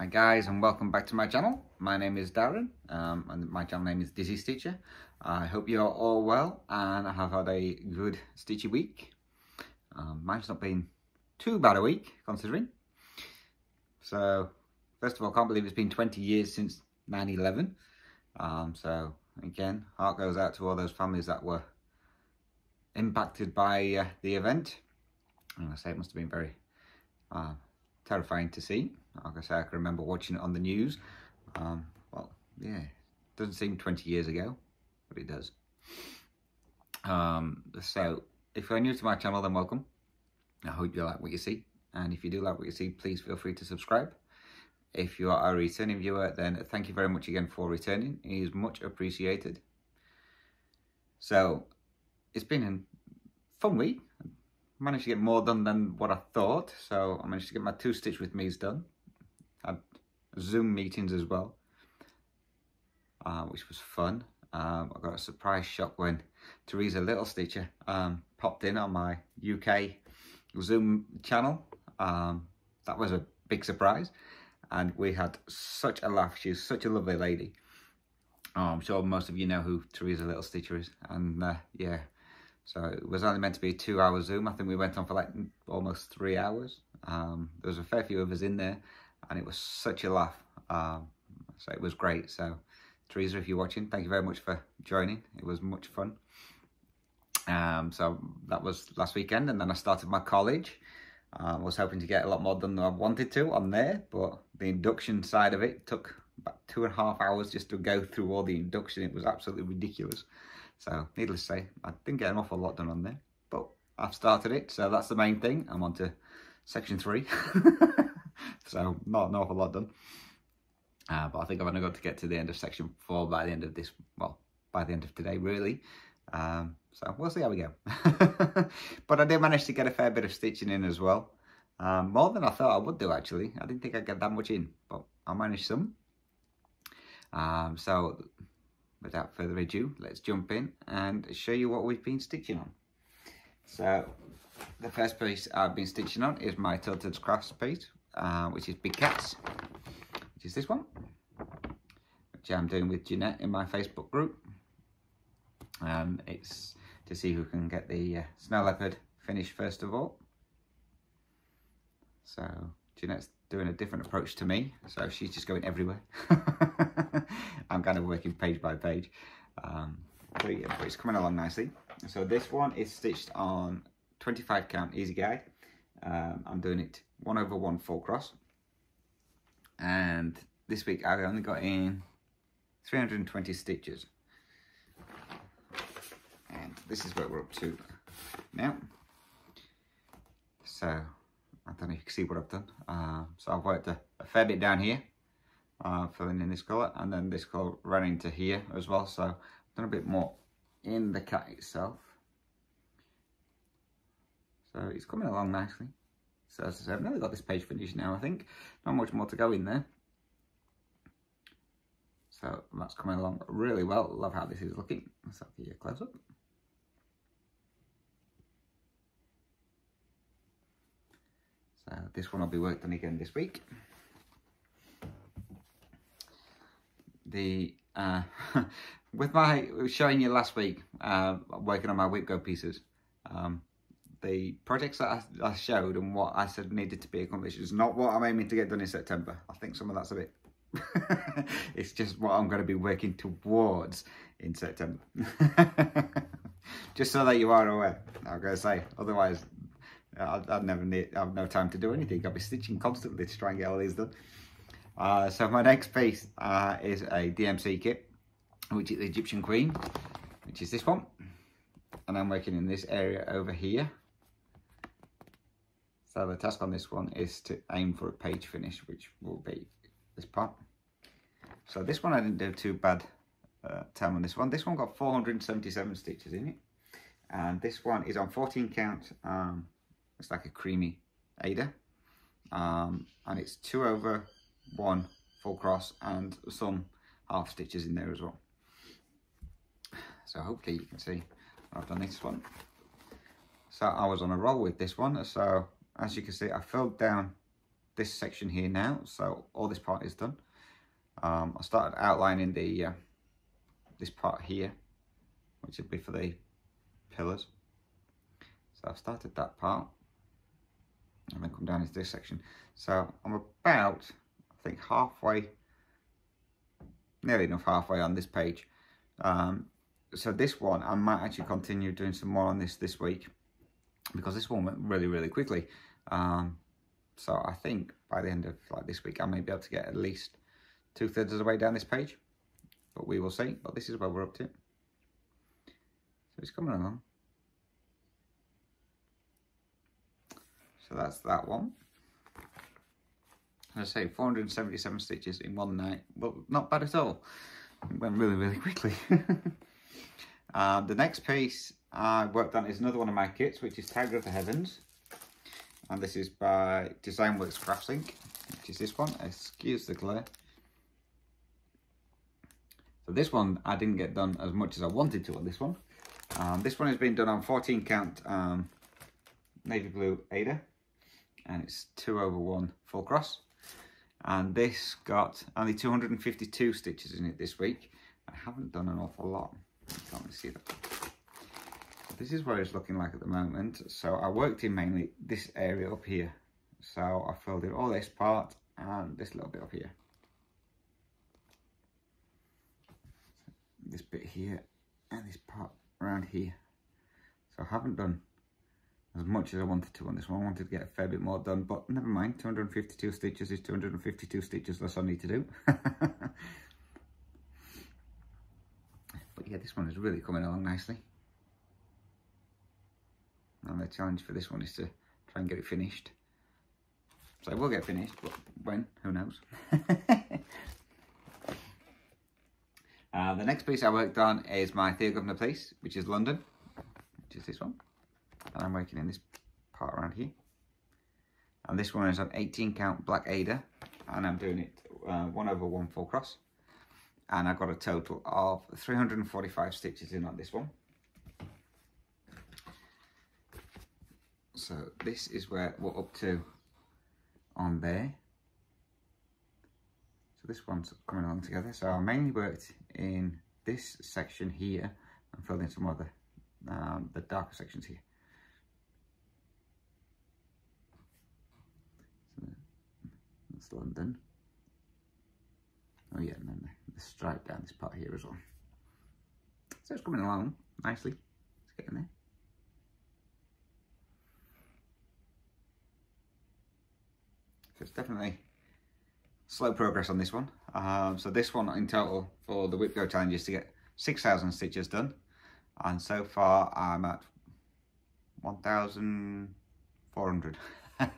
Hi guys and welcome back to my channel. My name is Darren um, and my channel name is Dizzy Stitcher. I hope you're all well and have had a good stitchy week. Um, mine's not been too bad a week considering. So first of all, can't believe it's been 20 years since 9-11. Um, so again, heart goes out to all those families that were impacted by uh, the event. And I say it must have been very uh, terrifying to see. Like I say, I can remember watching it on the news. Um, well, yeah, doesn't seem 20 years ago, but it does. Um, so, if you're new to my channel, then welcome. I hope you like what you see. And if you do like what you see, please feel free to subscribe. If you are a returning viewer, then thank you very much again for returning. It is much appreciated. So, it's been a fun week managed to get more done than what I thought. So I managed to get my two stitch with me's done. Had Zoom meetings as well, uh, which was fun. Um, I got a surprise shock when Teresa Little Stitcher um, popped in on my UK Zoom channel. Um, that was a big surprise. And we had such a laugh. She's such a lovely lady. Oh, I'm sure most of you know who Teresa Little Stitcher is. And uh, yeah, so it was only meant to be a two hour Zoom. I think we went on for like almost three hours. Um, there was a fair few of us in there and it was such a laugh. Um, so it was great. So Teresa, if you're watching, thank you very much for joining. It was much fun. Um, so that was last weekend and then I started my college. I um, was hoping to get a lot more done than I wanted to on there, but the induction side of it took about two and a half hours just to go through all the induction. It was absolutely ridiculous. So needless to say, I didn't get an awful lot done on there, but I've started it. So that's the main thing. I'm on to section three. so not an awful lot done. Uh, but I think I've only got to get to the end of section four by the end of this, well, by the end of today, really. Um, so we'll see how we go. but I did manage to get a fair bit of stitching in as well. Um, more than I thought I would do, actually. I didn't think I'd get that much in, but I managed some. Um, so without further ado, let's jump in and show you what we've been stitching on. So, the first piece I've been stitching on is my Tilton Crafts piece, uh, which is Big Cats, which is this one, which I'm doing with Jeanette in my Facebook group. Um, it's to see who can get the uh, snow leopard finished first of all. So, Jeanette's doing a different approach to me, so she's just going everywhere. I'm kind of working page by page. Um, but yeah, but it's coming along nicely. So this one is stitched on 25 count easy guide. Um, I'm doing it one over one full cross. And this week I only got in 320 stitches. And this is where we're up to now. So I don't know if you can see what I've done. Uh, so I've worked a, a fair bit down here uh, filling in this colour and then this colour running to here as well so I've done a bit more in the cat itself so it's coming along nicely. So as I said I've nearly got this page finished now I think. Not much more to go in there. So that's coming along really well. Love how this is looking. Let's have a close up. So this one will be worked on again this week. The uh, with my showing you last week uh, working on my whip go pieces um, the projects that I, I, showed and what I said needed to be accomplished is not what I'm aiming to get done in September I think some of that's a bit it's just what I'm going to be working towards in September just so that you are aware I'm going to say otherwise I'd, I'd never need I have no time to do anything I'll be stitching constantly to try and get all these done uh, so my next piece uh, is a DMC kit, which is the Egyptian Queen, which is this one. And I'm working in this area over here. So the task on this one is to aim for a page finish, which will be this part. So this one I didn't do too bad uh, time on this one. This one got 477 stitches in it. And this one is on 14 count. Um, it's like a creamy Aida. Um, and it's two over one full cross and some half stitches in there as well. So hopefully you can see I've done this one. So I was on a roll with this one. So as you can see, I filled down this section here now. So all this part is done. Um, I started outlining the uh, this part here, which would be for the pillars. So I've started that part and then come down into this section. So I'm about, I think halfway, nearly enough halfway on this page. Um, so this one, I might actually continue doing some more on this this week because this one went really, really quickly. Um, so I think by the end of like this week, I may be able to get at least two thirds of the way down this page, but we will see. But this is where we're up to. So it's coming along. So that's that one. As I say, 477 stitches in one night. Well, not bad at all. It went really, really quickly. uh, the next piece I worked on is another one of my kits, which is Tiger of the Heavens. And this is by Design Works Crafts Inc, which is this one. Excuse the glare. So this one, I didn't get done as much as I wanted to on this one. Um, this one has been done on 14 count um, navy blue Aida and it's 2 over 1 full cross and this got only 252 stitches in it this week I haven't done an awful lot you can't really see that this is what it's looking like at the moment so I worked in mainly this area up here so I filled in all this part and this little bit up here this bit here and this part around here so I haven't done as much as I wanted to on this one. I wanted to get a fair bit more done, but never mind. 252 stitches is 252 stitches less I need to do. but yeah, this one is really coming along nicely. And the challenge for this one is to try and get it finished. So it will get finished, but when? Who knows? uh, the next piece I worked on is my Thea Gouverneur piece, which is London, which is this one and I'm working in this part around here. And this one is an 18 count black Aida and I'm doing it uh, 1 over 1 full cross. And I've got a total of 345 stitches in on this one. So this is where we're up to on there. So this one's coming along together. So I mainly worked in this section here and filled in some other um, the darker sections here. So that's London. Oh yeah, and then the, the stripe down this part here as well. So it's coming along nicely. It's getting there. So it's definitely slow progress on this one. Um, so this one in total for the Whip Go challenge is to get 6,000 stitches done. And so far I'm at 1,400. I've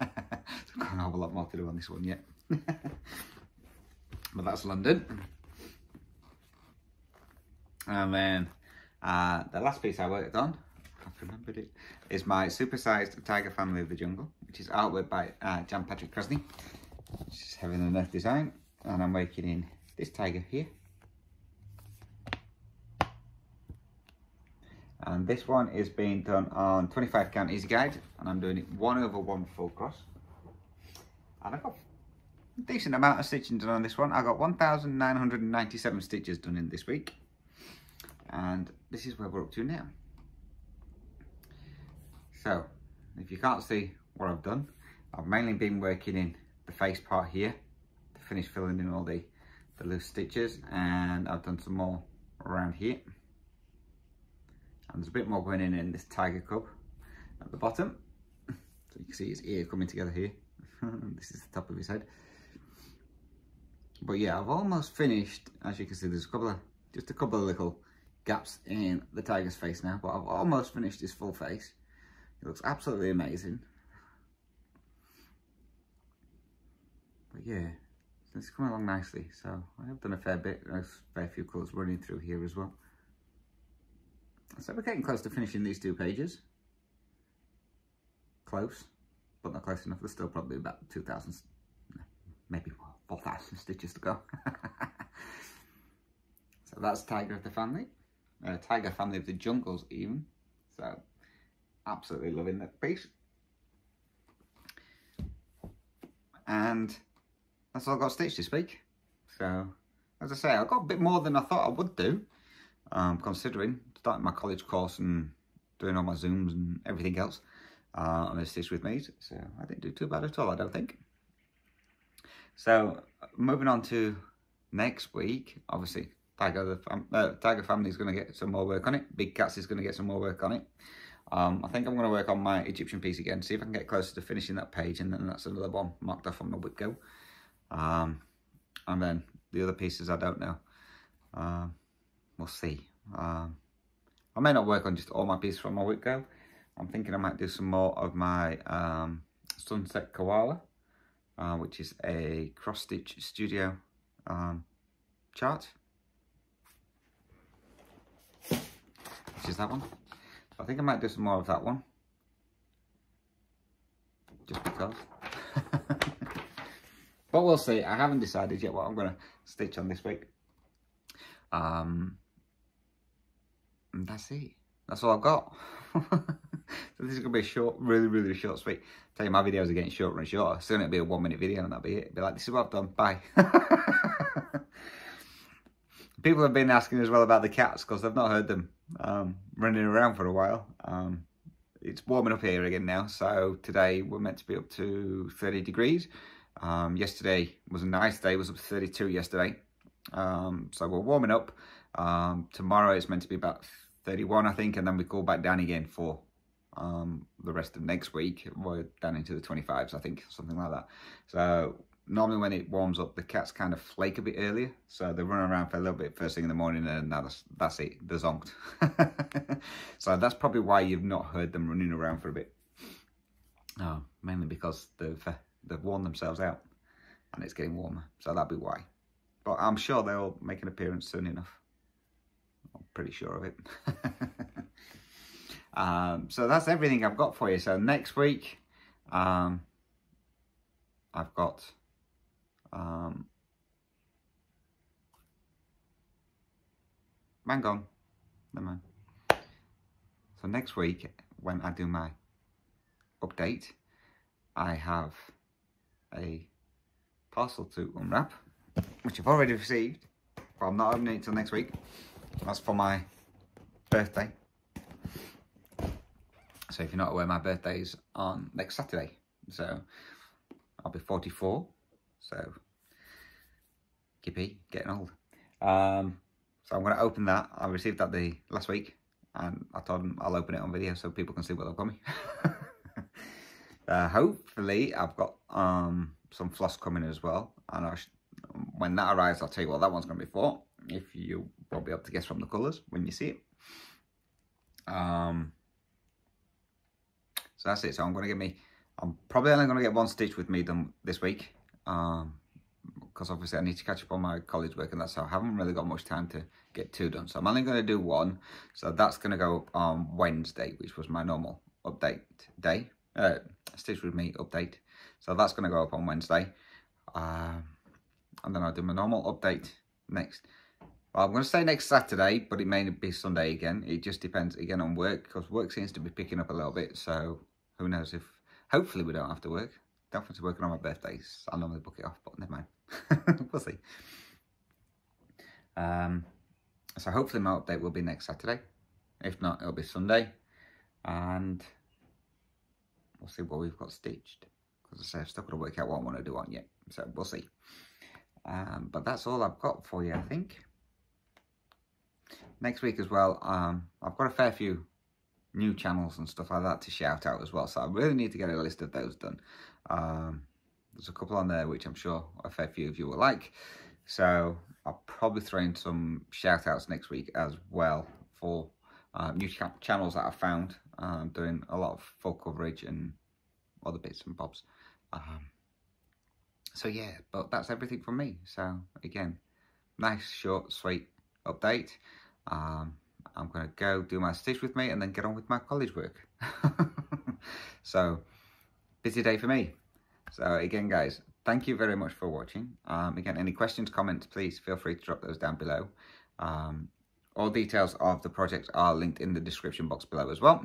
got an awful lot more to do on this one yet. but that's London. And then uh, the last piece I worked on, remembered it, is my supersized Tiger Family of the Jungle, which is artwork by uh, Jan Patrik Krasny, which is Heaven and Earth design. And I'm working in this tiger here. And this one is being done on 25 count easy guide, and I'm doing it one over one full cross. And I got decent amount of stitching done on this one. I got 1,997 stitches done in this week. And this is where we're up to now. So, if you can't see what I've done, I've mainly been working in the face part here to finish filling in all the, the loose stitches. And I've done some more around here. And there's a bit more going in in this tiger cub at the bottom. So you can see his ear coming together here. this is the top of his head. But yeah, I've almost finished. As you can see, there's a couple of, just a couple of little gaps in the tiger's face now. But I've almost finished his full face. It looks absolutely amazing. But yeah, it's coming along nicely. So I have done a fair bit. A fair few colours running through here as well. So we're getting close to finishing these two pages. Close, but not close enough. There's still probably about 2,000, maybe 4,000 stitches to go. so that's Tiger of the Family. Uh, Tiger Family of the Jungles even. So absolutely loving that piece. and that's all I've got stitched this week. So, as I say, I've got a bit more than I thought I would do, um, considering starting my college course and doing all my Zooms and everything else uh, on a Stitch with Me. So I didn't do too bad at all, I don't think. So moving on to next week, obviously Tiger the fam uh, Tiger family is going to get some more work on it. Big Cats is going to get some more work on it. Um, I think I'm going to work on my Egyptian piece again, see if I can get closer to finishing that page, and then that's another one marked off on my whip go. Um, and then the other pieces I don't know. Uh, we'll see. Um, I may not work on just all my pieces from my whip go. I'm thinking I might do some more of my um, Sunset Koala, uh, which is a cross-stitch studio um, chart. Which is that one. I think I might do some more of that one. Just because. but we'll see. I haven't decided yet what I'm going to stitch on this week. Um, and that's it. That's all I've got. so this is going to be a short, really, really short, sweet. tell you, my videos are getting shorter and shorter. Soon it'll be a one minute video and that'll be it. It'll be like, this is what I've done. Bye. People have been asking as well about the cats because they've not heard them um, running around for a while. Um, it's warming up here again now. So today we're meant to be up to 30 degrees. Um, yesterday was a nice day. It was up to 32 yesterday. Um, so we're warming up. Um, tomorrow it's meant to be about 31, I think. And then we go back down again for um, the rest of next week. We're down into the 25s, I think, something like that. So normally when it warms up, the cats kind of flake a bit earlier. So they run around for a little bit first thing in the morning and that's, that's it, they're zonked. so that's probably why you've not heard them running around for a bit. Oh, mainly because they've, uh, they've worn themselves out and it's getting warmer. So that'd be why. But I'm sure they'll make an appearance soon enough. I'm pretty sure of it. um, so that's everything I've got for you. So next week, um, I've got um, hang on, never mind. So next week, when I do my update, I have a parcel to unwrap, which I've already received, but I'm not opening it until next week. That's for my birthday. So if you're not aware, my birthday is on next Saturday. So I'll be 44. So, Kippy, getting old. Um, so I'm going to open that. I received that the last week. And I told them I'll open it on video so people can see what they've got me. uh, hopefully, I've got um, some floss coming as well. And I when that arrives, I'll tell you what that one's going to be for. If you won't be able to guess from the colours when you see it. Um, so that's it. So I'm going to get me, I'm probably only going to get one stitch with me done this week. Um, because obviously I need to catch up on my college work and that's how I haven't really got much time to get two done. So I'm only going to do one. So that's going to go up on Wednesday, which was my normal update day. Uh, Stitch with me update. So that's going to go up on Wednesday. Um, and then I'll do my normal update next. Well, I'm going to say next Saturday, but it may be Sunday again. It just depends again on work because work seems to be picking up a little bit. So who knows if, hopefully we don't have to work. Definitely working on my birthdays. I normally book it off, but never mind. we'll see. Um, so hopefully my update will be next Saturday. If not, it'll be Sunday. And we'll see what we've got stitched. Because I say I've still got to work out what I want to do on yet. So we'll see. Um, but that's all I've got for you, I think. Next week as well, um, I've got a fair few new channels and stuff like that to shout out as well. So I really need to get a list of those done. Um, there's a couple on there which I'm sure a fair few of you will like. So I'll probably throw in some shout outs next week as well for uh, new ch channels that I found um, doing a lot of full coverage and other bits and bobs. Um, so yeah, but that's everything from me. So again, nice, short, sweet update. Um, I'm going to go do my stitch with me and then get on with my college work. so, busy day for me. So again, guys, thank you very much for watching. Um, again, any questions, comments, please feel free to drop those down below. Um, all details of the project are linked in the description box below as well.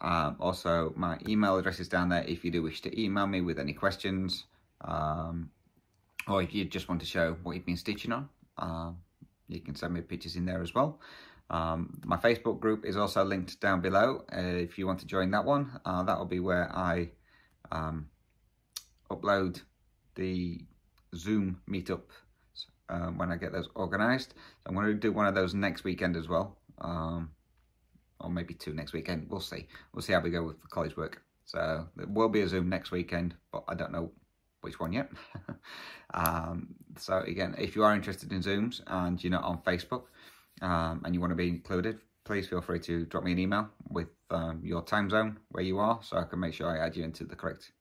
Um, also, my email address is down there if you do wish to email me with any questions Um, or if you just want to show what you've been stitching on, uh, you can send me pictures in there as well. Um, my Facebook group is also linked down below. Uh, if you want to join that one, uh, that will be where I um, upload the Zoom meetup um, when I get those organised. I'm going to do one of those next weekend as well, um, or maybe two next weekend. We'll see. We'll see how we go with the college work. So there will be a Zoom next weekend, but I don't know which one yet. um, so again, if you are interested in Zooms and you're not on Facebook um, and you want to be included, please feel free to drop me an email with um, your time zone where you are so I can make sure I add you into the correct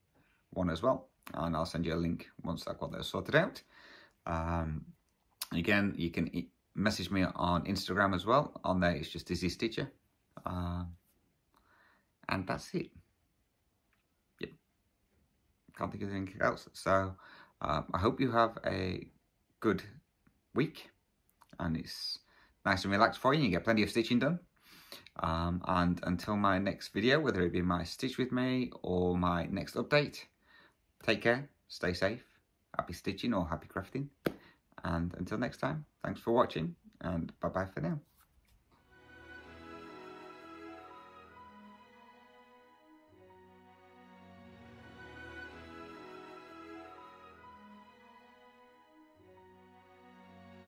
one as well. And I'll send you a link once I've got those sorted out. Um, again, you can e message me on Instagram as well. On there, it's just Dizzy Stitcher. Uh, and that's it. Yep. Can't think of anything else. So um, I hope you have a good week and it's nice and relaxed for you. You get plenty of stitching done. Um, and until my next video, whether it be my stitch with me or my next update, take care, stay safe, happy stitching or happy crafting. And until next time, thanks for watching and bye bye for now.